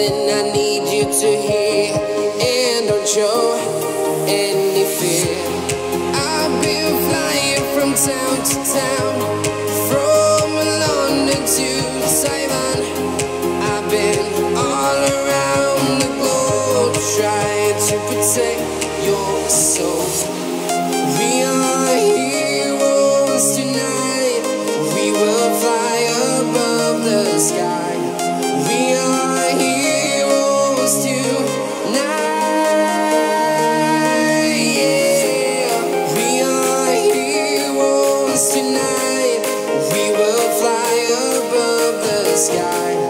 Listen, I need you to hear, and don't show any fear. I've been flying from town to town, from London to Taiwan. I've been all around the globe trying to protect your soul. Tonight. We will fly above the sky.